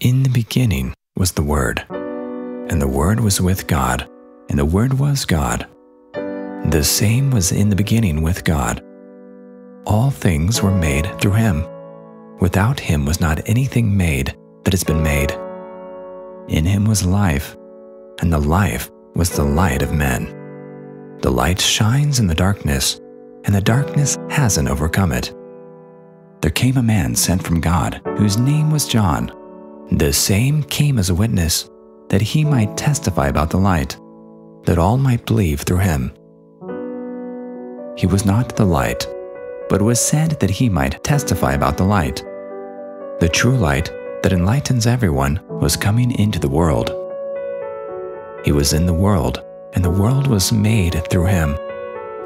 In the beginning was the Word, and the Word was with God, and the Word was God. The same was in the beginning with God. All things were made through him. Without him was not anything made that has been made. In him was life, and the life was the light of men. The light shines in the darkness, and the darkness hasn't overcome it. There came a man sent from God, whose name was John. The same came as a witness, that he might testify about the light, that all might believe through him. He was not the light, but was sent that he might testify about the light. The true light that enlightens everyone was coming into the world. He was in the world, and the world was made through him,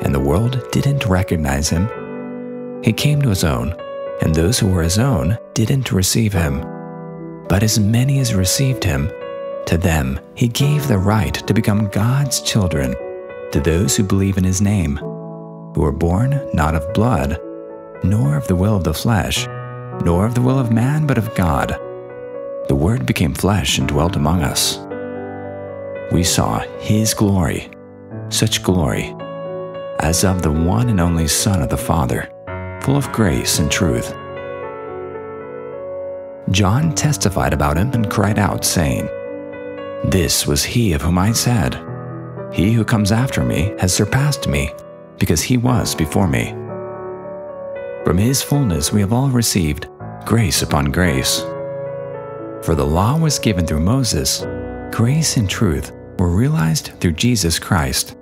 and the world didn't recognize him. He came to his own, and those who were his own didn't receive him. But as many as received him, to them he gave the right to become God's children, to those who believe in his name, who were born not of blood, nor of the will of the flesh, nor of the will of man, but of God. The Word became flesh and dwelt among us. We saw his glory, such glory as of the one and only Son of the Father, full of grace and truth. John testified about him and cried out, saying, This was he of whom I said, He who comes after me has surpassed me, because he was before me. From his fullness we have all received grace upon grace. For the law was given through Moses, grace and truth were realized through Jesus Christ.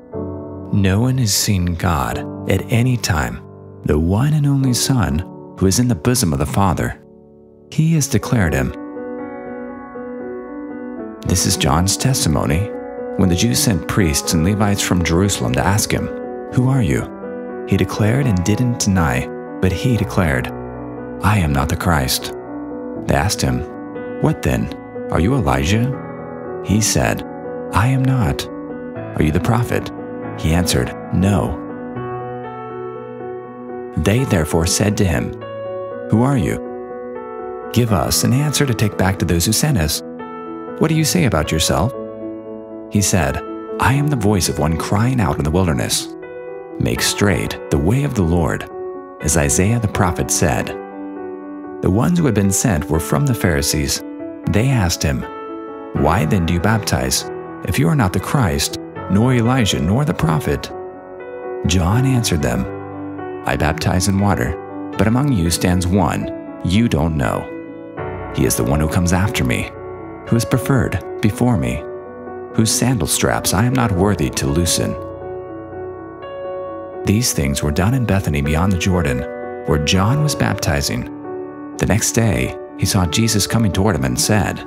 No one has seen God at any time, the one and only Son who is in the bosom of the Father he has declared him. This is John's testimony when the Jews sent priests and Levites from Jerusalem to ask him, Who are you? He declared and didn't deny, but he declared, I am not the Christ. They asked him, What then? Are you Elijah? He said, I am not. Are you the prophet? He answered, No. They therefore said to him, Who are you? Give us an answer to take back to those who sent us. What do you say about yourself? He said, I am the voice of one crying out in the wilderness. Make straight the way of the Lord, as Isaiah the prophet said. The ones who had been sent were from the Pharisees. They asked him, Why then do you baptize, if you are not the Christ, nor Elijah, nor the prophet? John answered them, I baptize in water, but among you stands one you don't know he is the one who comes after me, who is preferred before me, whose sandal straps I am not worthy to loosen. These things were done in Bethany beyond the Jordan, where John was baptizing. The next day, he saw Jesus coming toward him and said,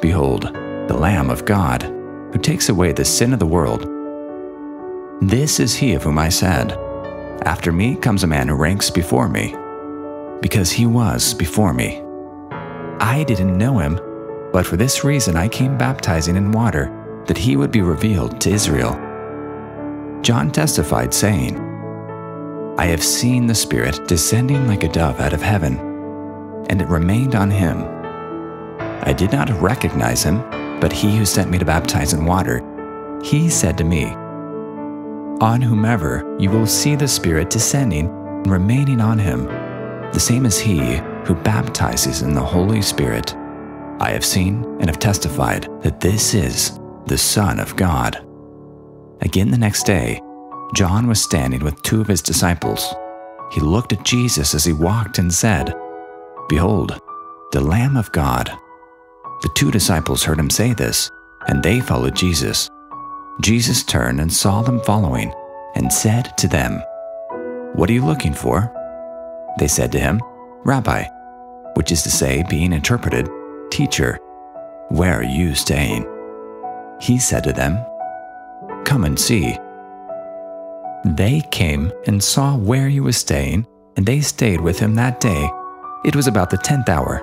Behold, the Lamb of God, who takes away the sin of the world. This is he of whom I said, After me comes a man who ranks before me, because he was before me. I didn't know him, but for this reason I came baptizing in water, that he would be revealed to Israel. John testified, saying, I have seen the Spirit descending like a dove out of heaven, and it remained on him. I did not recognize him, but he who sent me to baptize in water, he said to me, On whomever you will see the Spirit descending and remaining on him, the same as he who baptizes in the Holy Spirit. I have seen and have testified that this is the Son of God. Again the next day, John was standing with two of his disciples. He looked at Jesus as he walked and said, Behold, the Lamb of God. The two disciples heard him say this, and they followed Jesus. Jesus turned and saw them following, and said to them, What are you looking for? They said to him, Rabbi, which is to say, being interpreted, Teacher, where are you staying? He said to them, Come and see. They came and saw where he was staying, and they stayed with him that day. It was about the tenth hour.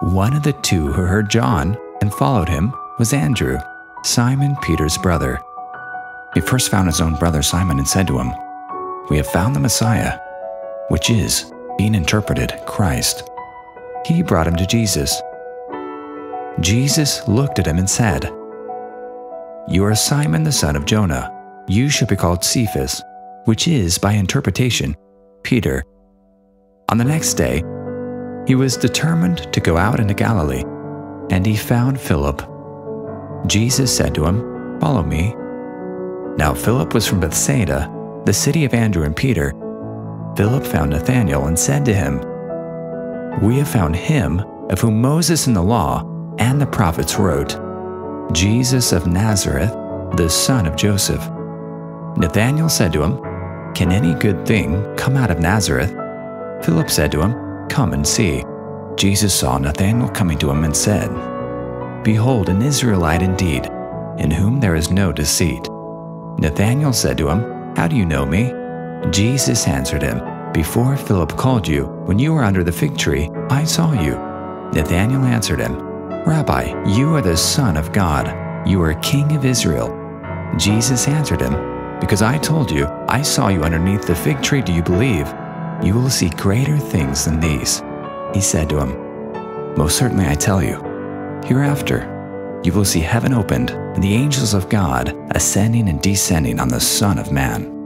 One of the two who heard John and followed him was Andrew, Simon Peter's brother. He first found his own brother Simon and said to him, We have found the Messiah, which is being interpreted Christ. He brought him to Jesus. Jesus looked at him and said, You are Simon the son of Jonah. You shall be called Cephas, which is, by interpretation, Peter. On the next day, he was determined to go out into Galilee, and he found Philip. Jesus said to him, Follow me. Now Philip was from Bethsaida, the city of Andrew and Peter. Philip found Nathanael and said to him, We have found him of whom Moses in the law and the prophets wrote, Jesus of Nazareth, the son of Joseph. Nathanael said to him, Can any good thing come out of Nazareth? Philip said to him, Come and see. Jesus saw Nathanael coming to him and said, Behold, an Israelite indeed, in whom there is no deceit. Nathanael said to him, How do you know me? Jesus answered him, Before Philip called you, when you were under the fig tree, I saw you. Nathanael answered him, Rabbi, you are the Son of God. You are King of Israel. Jesus answered him, Because I told you, I saw you underneath the fig tree, do you believe? You will see greater things than these. He said to him, Most certainly I tell you, hereafter you will see heaven opened and the angels of God ascending and descending on the Son of Man.